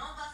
no va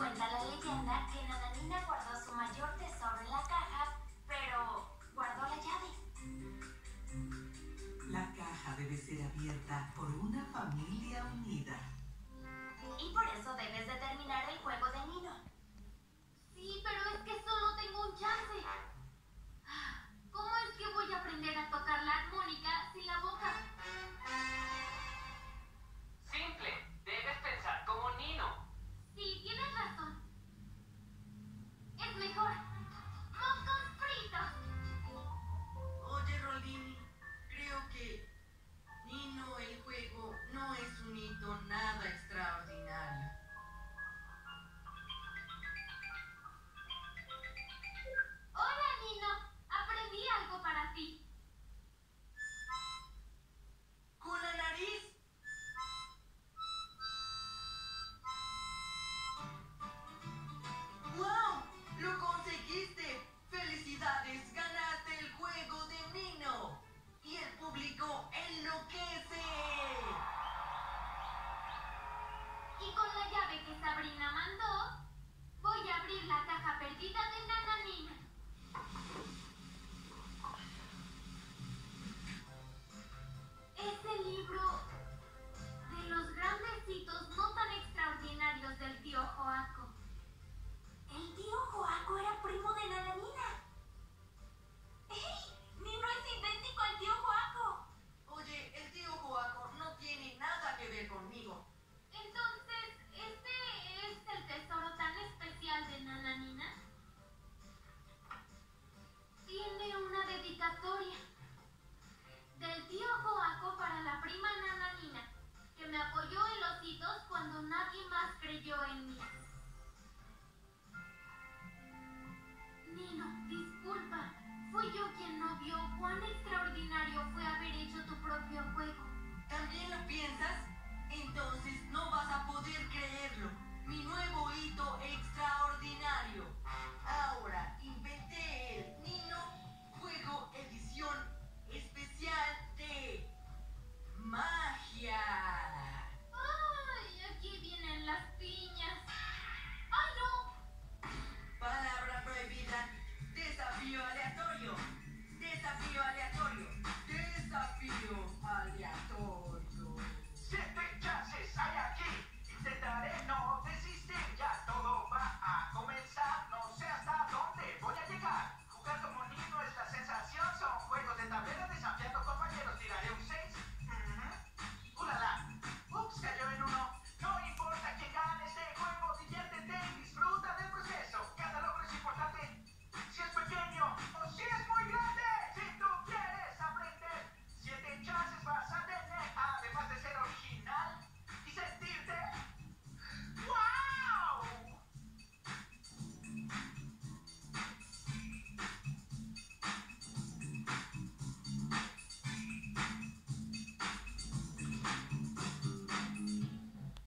Cuenta la leyenda que Nananina guardó su mayor tesoro en la caja, pero guardó la llave. La caja debe ser abierta por una familia unida.